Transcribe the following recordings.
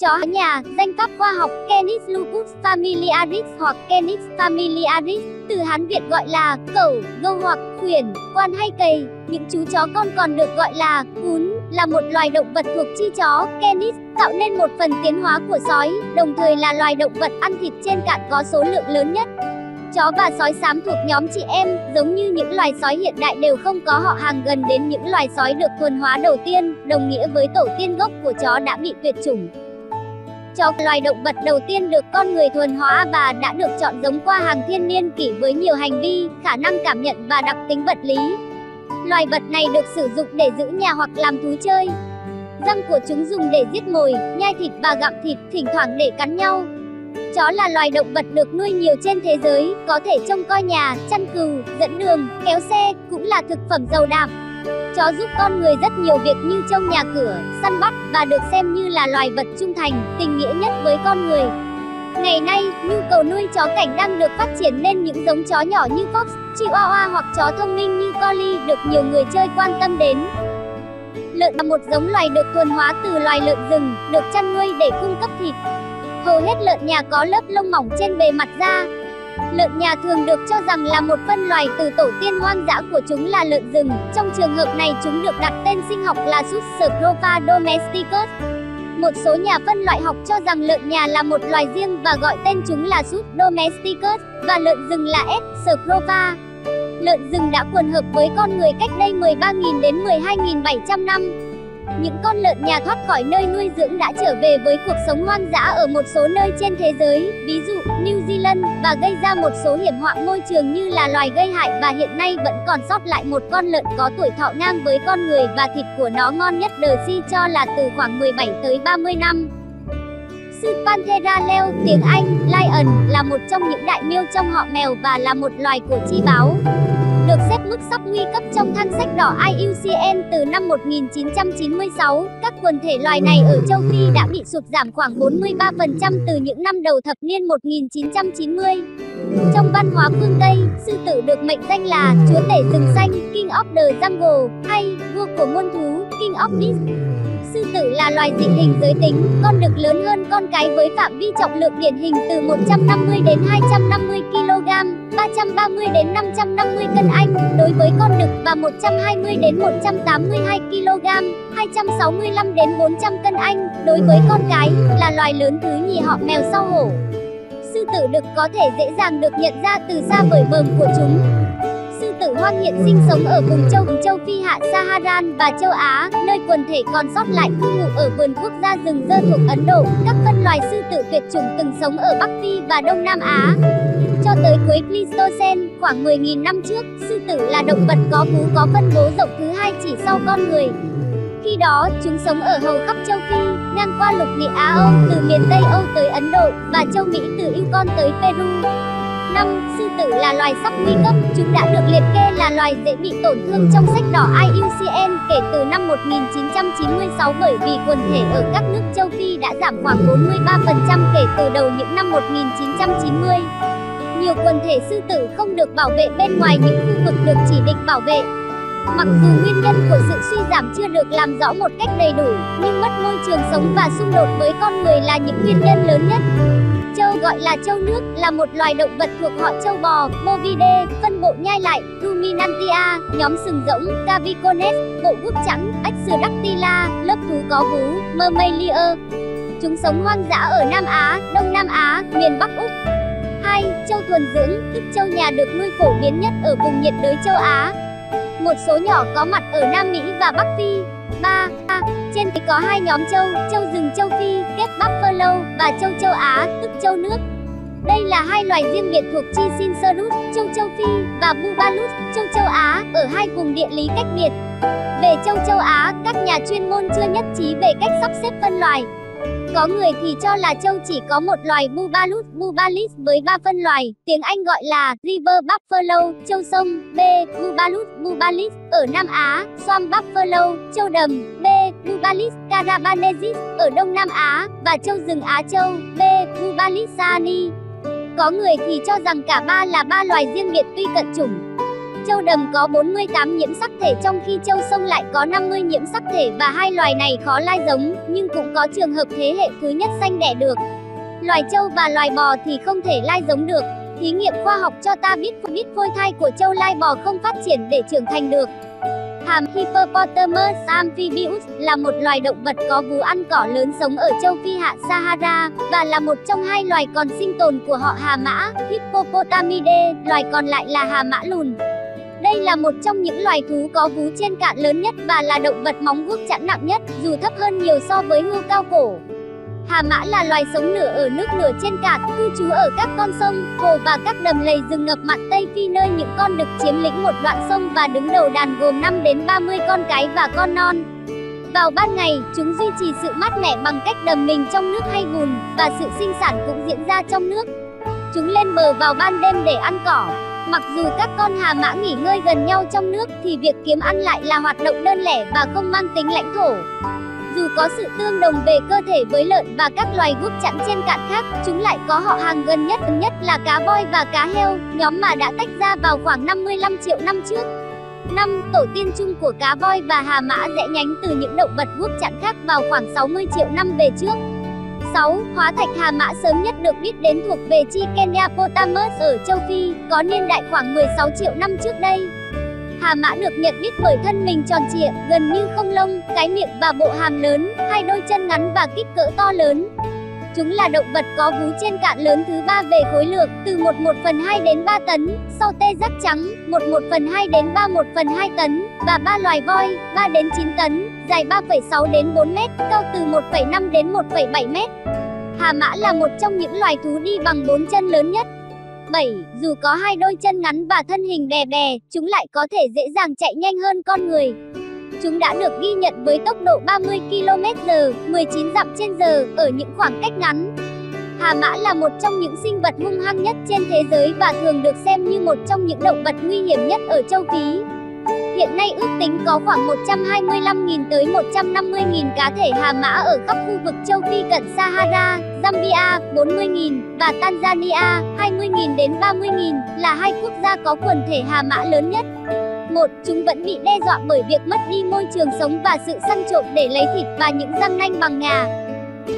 Chó nhà, danh pháp khoa học Canis lupus familiaris hoặc Canis familiaris, từ Hán Việt gọi là cẩu, gâu hoặc khuyển, quan hay cầy. Những chú chó con còn được gọi là cún, là một loài động vật thuộc chi chó Canis, tạo nên một phần tiến hóa của sói, đồng thời là loài động vật ăn thịt trên cạn có số lượng lớn nhất. Chó và sói xám thuộc nhóm chị em, giống như những loài sói hiện đại đều không có họ hàng gần đến những loài sói được thuần hóa đầu tiên, đồng nghĩa với tổ tiên gốc của chó đã bị tuyệt chủng. Chó loài động vật đầu tiên được con người thuần hóa và đã được chọn giống qua hàng thiên niên kỷ với nhiều hành vi, khả năng cảm nhận và đặc tính vật lý. Loài vật này được sử dụng để giữ nhà hoặc làm thú chơi. Răng của chúng dùng để giết mồi, nhai thịt và gặm thịt, thỉnh thoảng để cắn nhau. Chó là loài động vật được nuôi nhiều trên thế giới, có thể trông coi nhà, chăn cừu, dẫn đường, kéo xe, cũng là thực phẩm giàu đạm. Chó giúp con người rất nhiều việc như trông nhà cửa, săn bắt và được xem như là loài vật trung thành, tình nghĩa nhất với con người. Ngày nay, nhu cầu nuôi chó cảnh đang được phát triển nên những giống chó nhỏ như Fox, Chihuahua hoặc chó thông minh như Collie được nhiều người chơi quan tâm đến. Lợn là một giống loài được thuần hóa từ loài lợn rừng, được chăn nuôi để cung cấp thịt. Hầu hết lợn nhà có lớp lông mỏng trên bề mặt da. Lợn nhà thường được cho rằng là một phân loài từ tổ tiên hoang dã của chúng là lợn rừng. Trong trường hợp này, chúng được đặt tên sinh học là Sus Scrofa domesticus. Một số nhà phân loại học cho rằng lợn nhà là một loài riêng và gọi tên chúng là Sus domesticus và lợn rừng là S. scrofa. Lợn rừng đã quần hợp với con người cách đây 13.000 đến 12.700 năm. Những con lợn nhà thoát khỏi nơi nuôi dưỡng đã trở về với cuộc sống hoang dã ở một số nơi trên thế giới, ví dụ New Zealand, và gây ra một số hiểm họa môi trường như là loài gây hại và hiện nay vẫn còn sót lại một con lợn có tuổi thọ ngang với con người và thịt của nó ngon nhất đời si cho là từ khoảng 17 tới 30 năm. Sư Panthera leo, tiếng Anh, Lion, là một trong những đại miêu trong họ mèo và là một loài của chi báo được xếp mức sắp nguy cấp trong thang sách đỏ IUCN từ năm 1996. Các quần thể loài này ở châu Phi đã bị sụt giảm khoảng 43% từ những năm đầu thập niên 1990. Trong văn hóa phương Tây, sư tử được mệnh danh là chúa tể rừng xanh, King of the Jungle, hay vua của muôn thú, King of Beasts. Sư tử là loài dị hình giới tính, con đực lớn hơn con cái với phạm vi trọng lượng điển hình từ 150 đến 250 kg, 330 đến 550 cân Anh đối với con đực và 120 đến 182 kg, 265 đến 400 cân Anh đối với con cái là loài lớn thứ nhì họ mèo sau hổ. Sư tử đực có thể dễ dàng được nhận ra từ xa bởi bờm của chúng. Sư tử hoang hiện sinh sống ở vùng châu châu Phi hạ Saharan và châu Á, nơi quần thể còn sót lại cư ngụ ở vườn quốc gia rừng rơ thuộc Ấn Độ. Các phân loài sư tử tuyệt chủng từng sống ở Bắc Phi và Đông Nam Á. Cho tới cuối Pleistocene, khoảng 10.000 năm trước, sư tử là động vật có vú có phân bố rộng thứ hai chỉ sau con người. Khi đó, chúng sống ở hầu khắp châu Phi, ngang qua lục địa Á Âu từ miền Tây Âu tới Ấn Độ và châu Mỹ từ Yukon tới Peru. 5. Sư tử là loài sắp nguy cấp, chúng đã được liệt kê là loài dễ bị tổn thương trong sách đỏ IUCN kể từ năm 1996 bởi vì quần thể ở các nước châu Phi đã giảm khoảng 43% kể từ đầu những năm 1990. Nhiều quần thể sư tử không được bảo vệ bên ngoài những khu vực được chỉ định bảo vệ. Mặc dù nguyên nhân của sự suy giảm chưa được làm rõ một cách đầy đủ, nhưng mất môi trường sống và xung đột với con người là những nguyên nhân lớn nhất. Châu gọi là châu nước là một loài động vật thuộc họ châu bò, Bovidae, phân bộ nhai lại, Ruminantia, nhóm sừng rỗng, Cavicones, bộ guốc trắng, Exodactyla, lớp thú có vú, Mammalia. Chúng sống hoang dã ở Nam Á, Đông Nam Á, miền Bắc Úc. 2. Châu thuần dưỡng, tức châu nhà được nuôi phổ biến nhất ở vùng nhiệt đới châu Á. Một số nhỏ có mặt ở Nam Mỹ và Bắc Phi. 3. À, trên thì có hai nhóm châu, châu rừng châu Phi, kép Buffalo và châu châu Á, tức châu nước. Đây là hai loài riêng biệt thuộc chi Sincerus, châu châu Phi và Bubalus, châu châu Á, ở hai vùng địa lý cách biệt. Về châu châu Á, các nhà chuyên môn chưa nhất trí về cách sắp xếp phân loài. Có người thì cho là châu chỉ có một loài Bubalus bubalis với ba phân loài, tiếng Anh gọi là River Buffalo, châu sông, B. Bubalus bubalis ở Nam Á, Swamp Buffalo, châu đầm, B. Bubalis carabanesis ở Đông Nam Á và châu rừng Á Châu, B. Bubalis sani. Có người thì cho rằng cả ba là ba loài riêng biệt tuy cận chủng. Châu đầm có 48 nhiễm sắc thể trong khi châu sông lại có 50 nhiễm sắc thể và hai loài này khó lai giống, nhưng cũng có trường hợp thế hệ thứ nhất sanh đẻ được. Loài châu và loài bò thì không thể lai giống được. Thí nghiệm khoa học cho ta biết biết phôi thai của châu lai bò không phát triển để trưởng thành được. Hàm Hippopotamus amphibius là một loài động vật có vú ăn cỏ lớn sống ở châu Phi hạ Sahara và là một trong hai loài còn sinh tồn của họ Hà Mã, Hippopotamidae, loài còn lại là Hà Mã lùn. Đây là một trong những loài thú có vú trên cạn lớn nhất và là động vật móng guốc chẵn nặng nhất, dù thấp hơn nhiều so với hươu cao cổ. Hà mã là loài sống nửa ở nước nửa trên cạn, cư trú ở các con sông, hồ và các đầm lầy rừng ngập mặn Tây Phi nơi những con đực chiếm lĩnh một đoạn sông và đứng đầu đàn gồm 5 đến 30 con cái và con non. Vào ban ngày, chúng duy trì sự mát mẻ bằng cách đầm mình trong nước hay bùn, và sự sinh sản cũng diễn ra trong nước. Chúng lên bờ vào ban đêm để ăn cỏ. Mặc dù các con hà mã nghỉ ngơi gần nhau trong nước thì việc kiếm ăn lại là hoạt động đơn lẻ và không mang tính lãnh thổ. Dù có sự tương đồng về cơ thể với lợn và các loài guốc chẵn trên cạn khác, chúng lại có họ hàng gần nhất nhất là cá voi và cá heo, nhóm mà đã tách ra vào khoảng 55 triệu năm trước. Năm, tổ tiên chung của cá voi và hà mã rẽ nhánh từ những động vật guốc chặn khác vào khoảng 60 triệu năm về trước. 6. Hóa thạch hà mã sớm nhất được biết đến thuộc về chi Kenya Potamus ở châu Phi, có niên đại khoảng 16 triệu năm trước đây. Hà mã được nhận biết bởi thân mình tròn trịa, gần như không lông, cái miệng và bộ hàm lớn, hai đôi chân ngắn và kích cỡ to lớn. Chúng là động vật có vú trên cạn lớn thứ ba về khối lượng, từ 1 1 phần 2 đến 3 tấn, sau tê giác trắng, 1 1 phần 2 đến 3 1 phần 2 tấn, và ba loài voi, 3 đến 9 tấn, dài 3,6 đến 4 mét, cao từ 1,5 đến 1,7 mét. Hà mã là một trong những loài thú đi bằng bốn chân lớn nhất, 7. Dù có hai đôi chân ngắn và thân hình đè bè, chúng lại có thể dễ dàng chạy nhanh hơn con người. Chúng đã được ghi nhận với tốc độ 30 km/h, 19 dặm trên giờ ở những khoảng cách ngắn. Hà mã là một trong những sinh vật hung hăng nhất trên thế giới và thường được xem như một trong những động vật nguy hiểm nhất ở châu Phi. Hiện nay ước tính có khoảng 125.000 tới 150.000 cá thể hà mã ở khắp khu vực châu Phi cận Sahara, Zambia 40.000 và Tanzania 20.000 đến 30.000 là hai quốc gia có quần thể hà mã lớn nhất. Một, chúng vẫn bị đe dọa bởi việc mất đi môi trường sống và sự săn trộm để lấy thịt và những răng nanh bằng ngà.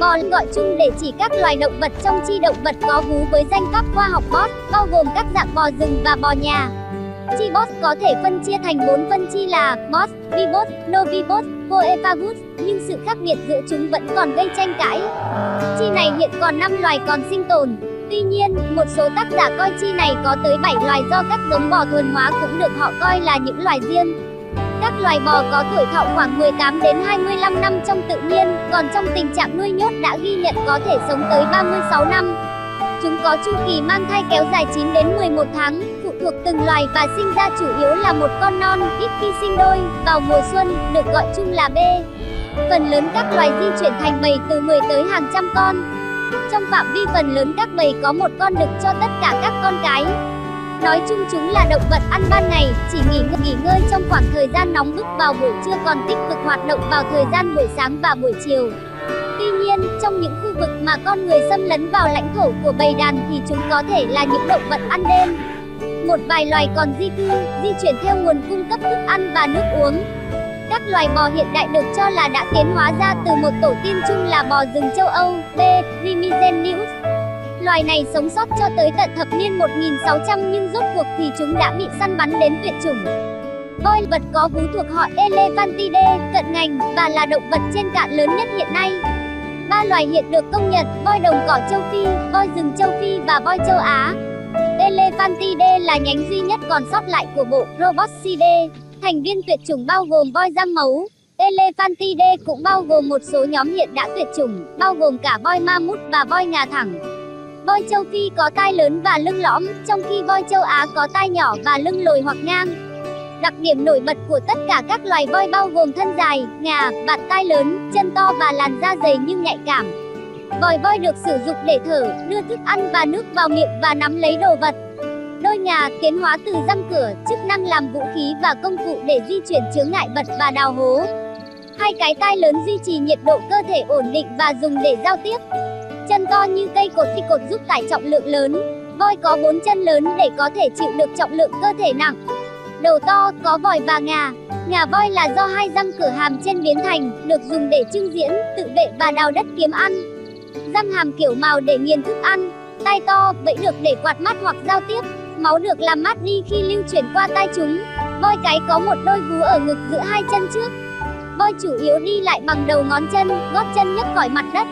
Bò gọi chung để chỉ các loài động vật trong chi động vật có vú với danh pháp khoa học BOS, bao gồm các dạng bò rừng và bò nhà. Chi boss có thể phân chia thành 4 phân chi là boss, vibos, novibos, coepagus, nhưng sự khác biệt giữa chúng vẫn còn gây tranh cãi. Chi này hiện còn 5 loài còn sinh tồn. Tuy nhiên, một số tác giả coi chi này có tới 7 loài do các giống bò thuần hóa cũng được họ coi là những loài riêng. Các loài bò có tuổi thọ khoảng 18 đến 25 năm trong tự nhiên, còn trong tình trạng nuôi nhốt đã ghi nhận có thể sống tới 36 năm. Chúng có chu kỳ mang thai kéo dài 9 đến 11 tháng, thuộc từng loài và sinh ra chủ yếu là một con non, ít khi sinh đôi, vào mùa xuân, được gọi chung là bê. Phần lớn các loài di chuyển thành bầy từ 10 tới hàng trăm con. Trong phạm vi phần lớn các bầy có một con đực cho tất cả các con cái. Nói chung chúng là động vật ăn ban ngày, chỉ nghỉ, nghỉ ngơi trong khoảng thời gian nóng bức vào buổi trưa còn tích cực hoạt động vào thời gian buổi sáng và buổi chiều. Tuy nhiên, trong những khu vực mà con người xâm lấn vào lãnh thổ của bầy đàn thì chúng có thể là những động vật ăn đêm. Một vài loài còn di cư, di chuyển theo nguồn cung cấp thức ăn và nước uống. Các loài bò hiện đại được cho là đã tiến hóa ra từ một tổ tiên chung là bò rừng châu Âu, B. Primigenius. Loài này sống sót cho tới tận thập niên 1600 nhưng rốt cuộc thì chúng đã bị săn bắn đến tuyệt chủng. Voi vật có vú thuộc họ Elephantidae, cận ngành và là động vật trên cạn lớn nhất hiện nay. Ba loài hiện được công nhận, voi đồng cỏ châu Phi, voi rừng châu Phi và voi châu Á. Elephantidae là nhánh duy nhất còn sót lại của bộ Proboscidae. Thành viên tuyệt chủng bao gồm voi răng máu. Elephantidae cũng bao gồm một số nhóm hiện đã tuyệt chủng, bao gồm cả voi ma mút và voi ngà thẳng. Voi châu Phi có tai lớn và lưng lõm, trong khi voi châu Á có tai nhỏ và lưng lồi hoặc ngang. Đặc điểm nổi bật của tất cả các loài voi bao gồm thân dài, ngà, bạt tai lớn, chân to và làn da dày nhưng nhạy cảm. Vòi voi được sử dụng để thở, đưa thức ăn và nước vào miệng và nắm lấy đồ vật nhà tiến hóa từ răng cửa, chức năng làm vũ khí và công cụ để di chuyển chướng ngại vật và đào hố. Hai cái tai lớn duy trì nhiệt độ cơ thể ổn định và dùng để giao tiếp. Chân to như cây cột thì cột giúp tải trọng lượng lớn. Voi có bốn chân lớn để có thể chịu được trọng lượng cơ thể nặng. đầu to, có vòi và ngà. Ngà voi là do hai răng cửa hàm trên biến thành, được dùng để trưng diễn, tự vệ và đào đất kiếm ăn. Răng hàm kiểu màu để nghiền thức ăn. Tai to, bẫy được để quạt mắt hoặc giao tiếp. Máu được làm mát đi khi lưu chuyển qua tai chúng. Voi cái có một đôi vú ở ngực giữa hai chân trước. Voi chủ yếu đi lại bằng đầu ngón chân, gót chân nhấc khỏi mặt đất.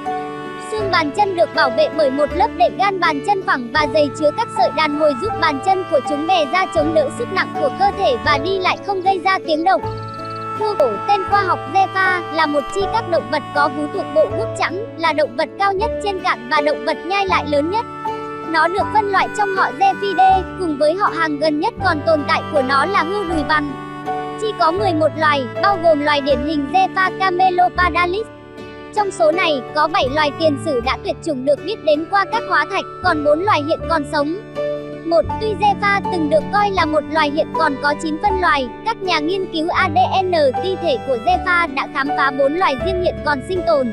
Xương bàn chân được bảo vệ bởi một lớp đệm gan bàn chân phẳng và dày chứa các sợi đàn hồi giúp bàn chân của chúng bè ra chống đỡ sức nặng của cơ thể và đi lại không gây ra tiếng động. Cua cổ tên khoa học Zepha là một chi các động vật có vú thuộc bộ guốc trắng, là động vật cao nhất trên cạn và động vật nhai lại lớn nhất. Nó được phân loại trong họ Zephidae, cùng với họ hàng gần nhất còn tồn tại của nó là hươu đùi vằn. Chỉ có 11 loài, bao gồm loài điển hình Zepha camelopadalis, trong số này, có 7 loài tiền sử đã tuyệt chủng được biết đến qua các hóa thạch, còn 4 loài hiện còn sống. Một, tuy Zepha từng được coi là một loài hiện còn có 9 phân loài, các nhà nghiên cứu ADN ti thể của Zepha đã khám phá 4 loài riêng hiện còn sinh tồn.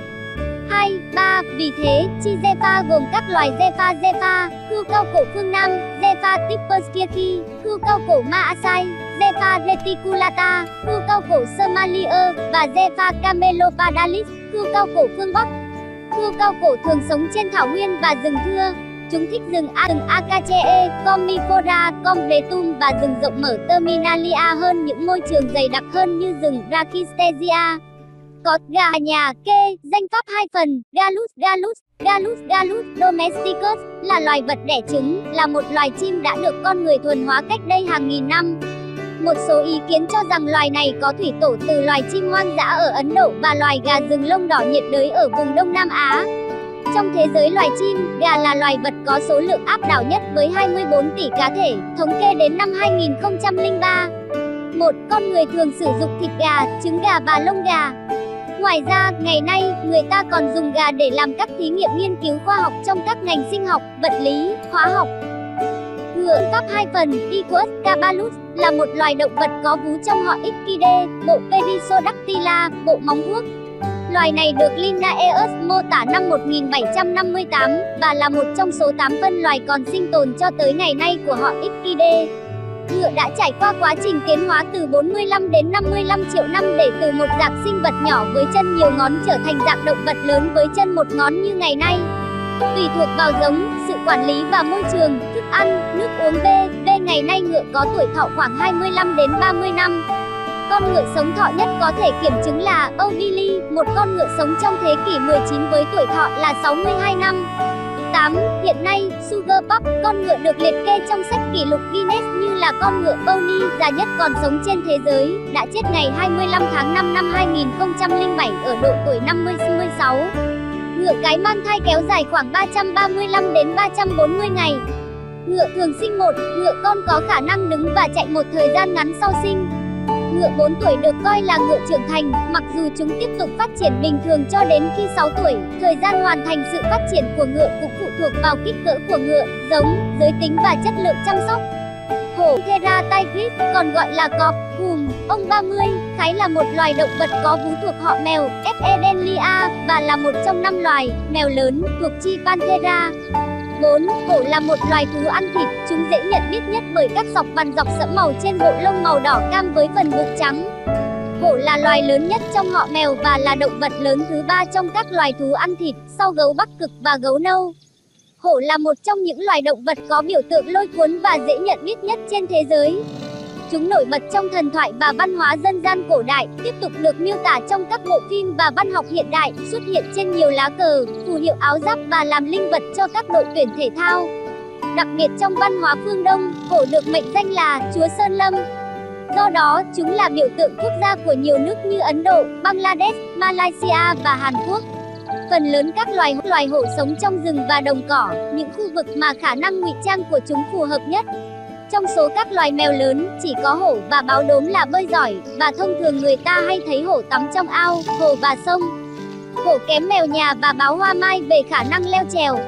2, 3. Vì thế, chi Zepha gồm các loài Zepha Zepha, khu cao cổ phương Nam, Zepha Tipperskirti, khu cao cổ Maasai, Zepha reticulata, khu cao cổ Somalia và Zepha camelopadalis, khu cao cổ phương Bắc. khu cao cổ thường sống trên thảo nguyên và rừng thưa. Chúng thích rừng A, rừng Acaceae, Comifora, Combretum và rừng rộng mở Terminalia hơn những môi trường dày đặc hơn như rừng Brachystegia có gà nhà, kê, danh pháp hai phần, Gallus gallus, Gallus gallus domesticus, là loài vật đẻ trứng, là một loài chim đã được con người thuần hóa cách đây hàng nghìn năm. Một số ý kiến cho rằng loài này có thủy tổ từ loài chim hoang dã ở Ấn Độ và loài gà rừng lông đỏ nhiệt đới ở vùng Đông Nam Á. Trong thế giới loài chim, gà là loài vật có số lượng áp đảo nhất với 24 tỷ cá thể, thống kê đến năm 2003. Một, con người thường sử dụng thịt gà, trứng gà và lông gà. Ngoài ra, ngày nay, người ta còn dùng gà để làm các thí nghiệm nghiên cứu khoa học trong các ngành sinh học, vật lý, hóa học. Ngựa tóc hai phần, Equus cabalus, là một loài động vật có vú trong họ Ichthyidae, bộ Perissodactyla, bộ móng vuốt. Loài này được Linnaeus mô tả năm 1758 và là một trong số 8 phân loài còn sinh tồn cho tới ngày nay của họ Ichthyidae. Ngựa đã trải qua quá trình tiến hóa từ 45 đến 55 triệu năm để từ một dạng sinh vật nhỏ với chân nhiều ngón trở thành dạng động vật lớn với chân một ngón như ngày nay. Tùy thuộc vào giống, sự quản lý và môi trường, thức ăn, nước uống B, B ngày nay ngựa có tuổi thọ khoảng 25 đến 30 năm. Con ngựa sống thọ nhất có thể kiểm chứng là Ovili, một con ngựa sống trong thế kỷ 19 với tuổi thọ là 62 năm. 8. Hiện nay, Sugar Pup, con ngựa được liệt kê trong sách kỷ lục Guinness như là con ngựa pony già nhất còn sống trên thế giới, đã chết ngày 25 tháng 5 năm 2007 ở độ tuổi 56. Ngựa cái mang thai kéo dài khoảng 335 đến 340 ngày. Ngựa thường sinh một, ngựa con có khả năng đứng và chạy một thời gian ngắn sau sinh. Ngựa 4 tuổi được coi là ngựa trưởng thành, mặc dù chúng tiếp tục phát triển bình thường cho đến khi 6 tuổi. Thời gian hoàn thành sự phát triển của ngựa cũng phụ thuộc vào kích cỡ của ngựa, giống, giới tính và chất lượng chăm sóc. Hổ Thera tigris, còn gọi là cọp, hùm, ông 30, khái là một loài động vật có vú thuộc họ mèo, Ephedelia, và là một trong năm loài mèo lớn thuộc chi Panthera. 4. Hổ là một loài thú ăn thịt, chúng dễ nhận biết nhất bởi các sọc vằn dọc sẫm màu trên bộ lông màu đỏ cam với phần bụng trắng. Hổ là loài lớn nhất trong họ mèo và là động vật lớn thứ ba trong các loài thú ăn thịt, sau gấu bắc cực và gấu nâu. Hổ là một trong những loài động vật có biểu tượng lôi cuốn và dễ nhận biết nhất trên thế giới. Chúng nổi bật trong thần thoại và văn hóa dân gian cổ đại, tiếp tục được miêu tả trong các bộ phim và văn học hiện đại, xuất hiện trên nhiều lá cờ, phù hiệu áo giáp và làm linh vật cho các đội tuyển thể thao. Đặc biệt trong văn hóa phương Đông, hổ được mệnh danh là Chúa Sơn Lâm. Do đó, chúng là biểu tượng quốc gia của nhiều nước như Ấn Độ, Bangladesh, Malaysia và Hàn Quốc. Phần lớn các loài loài hổ sống trong rừng và đồng cỏ, những khu vực mà khả năng ngụy trang của chúng phù hợp nhất. Trong số các loài mèo lớn, chỉ có hổ và báo đốm là bơi giỏi, và thông thường người ta hay thấy hổ tắm trong ao, hồ và sông. Hổ kém mèo nhà và báo hoa mai về khả năng leo trèo.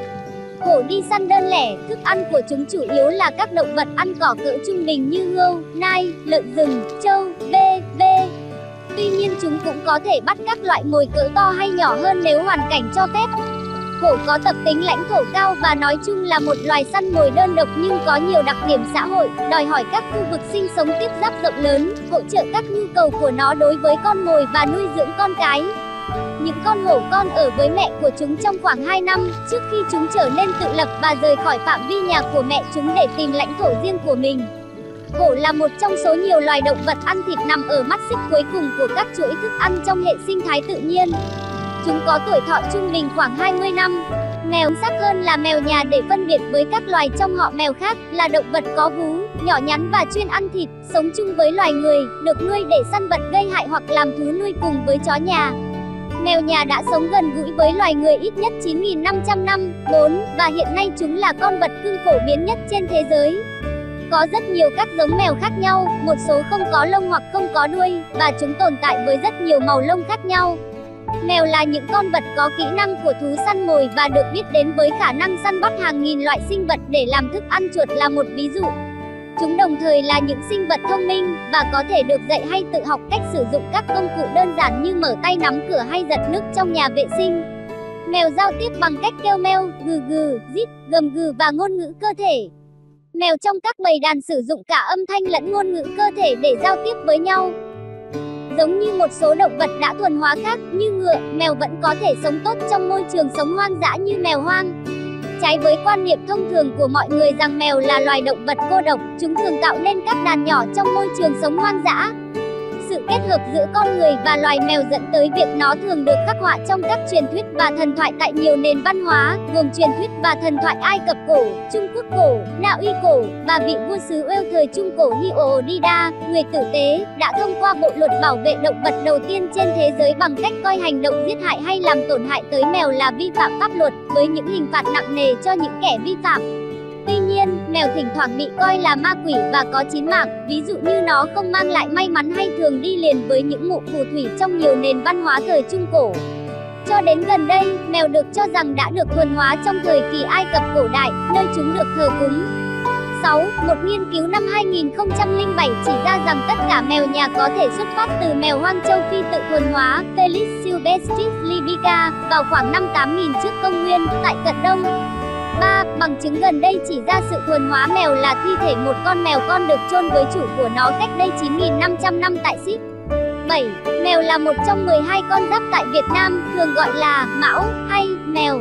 Hổ đi săn đơn lẻ, thức ăn của chúng chủ yếu là các động vật ăn cỏ cỡ trung bình như hươu, nai, lợn rừng, trâu, bê, bê. Tuy nhiên chúng cũng có thể bắt các loại mồi cỡ to hay nhỏ hơn nếu hoàn cảnh cho phép. Hổ có tập tính lãnh thổ cao và nói chung là một loài săn mồi đơn độc nhưng có nhiều đặc điểm xã hội, đòi hỏi các khu vực sinh sống tiếp giáp rộng lớn, hỗ trợ các nhu cầu của nó đối với con mồi và nuôi dưỡng con cái. Những con hổ con ở với mẹ của chúng trong khoảng 2 năm, trước khi chúng trở nên tự lập và rời khỏi phạm vi nhà của mẹ chúng để tìm lãnh thổ riêng của mình. Hổ là một trong số nhiều loài động vật ăn thịt nằm ở mắt xích cuối cùng của các chuỗi thức ăn trong hệ sinh thái tự nhiên. Chúng có tuổi thọ trung bình khoảng 20 năm. Mèo sắc hơn là mèo nhà để phân biệt với các loài trong họ mèo khác, là động vật có vú, nhỏ nhắn và chuyên ăn thịt, sống chung với loài người, được nuôi để săn vật gây hại hoặc làm thú nuôi cùng với chó nhà. Mèo nhà đã sống gần gũi với loài người ít nhất 9.500 năm, 4, và hiện nay chúng là con vật cưng phổ biến nhất trên thế giới. Có rất nhiều các giống mèo khác nhau, một số không có lông hoặc không có đuôi, và chúng tồn tại với rất nhiều màu lông khác nhau. Mèo là những con vật có kỹ năng của thú săn mồi và được biết đến với khả năng săn bắt hàng nghìn loại sinh vật để làm thức ăn chuột là một ví dụ. Chúng đồng thời là những sinh vật thông minh và có thể được dạy hay tự học cách sử dụng các công cụ đơn giản như mở tay nắm cửa hay giật nước trong nhà vệ sinh. Mèo giao tiếp bằng cách kêu meo, gừ gừ, rít, gầm gừ và ngôn ngữ cơ thể. Mèo trong các bầy đàn sử dụng cả âm thanh lẫn ngôn ngữ cơ thể để giao tiếp với nhau. Giống như một số động vật đã thuần hóa khác như ngựa, mèo vẫn có thể sống tốt trong môi trường sống hoang dã như mèo hoang. Trái với quan niệm thông thường của mọi người rằng mèo là loài động vật cô độc, chúng thường tạo nên các đàn nhỏ trong môi trường sống hoang dã. Sự kết hợp giữa con người và loài mèo dẫn tới việc nó thường được khắc họa trong các truyền thuyết và thần thoại tại nhiều nền văn hóa, gồm truyền thuyết và thần thoại Ai Cập cổ, Trung Quốc cổ, Na Uy cổ, và vị vua xứ Wales thời Trung cổ Hiodida, người tử tế, đã thông qua bộ luật bảo vệ động vật đầu tiên trên thế giới bằng cách coi hành động giết hại hay làm tổn hại tới mèo là vi phạm pháp luật, với những hình phạt nặng nề cho những kẻ vi phạm. Tuy nhiên, mèo thỉnh thoảng bị coi là ma quỷ và có chín mạng, ví dụ như nó không mang lại may mắn hay thường đi liền với những mụ phù thủy trong nhiều nền văn hóa thời Trung Cổ. Cho đến gần đây, mèo được cho rằng đã được thuần hóa trong thời kỳ Ai Cập cổ đại, nơi chúng được thờ cúng. 6. Một nghiên cứu năm 2007 chỉ ra rằng tất cả mèo nhà có thể xuất phát từ mèo hoang châu Phi tự thuần hóa, Felis silvestris libica, vào khoảng năm 8000 trước công nguyên, tại Cận Đông. 3. Bằng chứng gần đây chỉ ra sự thuần hóa mèo là thi thể một con mèo con được chôn với chủ của nó cách đây 9.500 năm tại Sip. 7. Mèo là một trong 12 con giáp tại Việt Nam, thường gọi là mão hay mèo.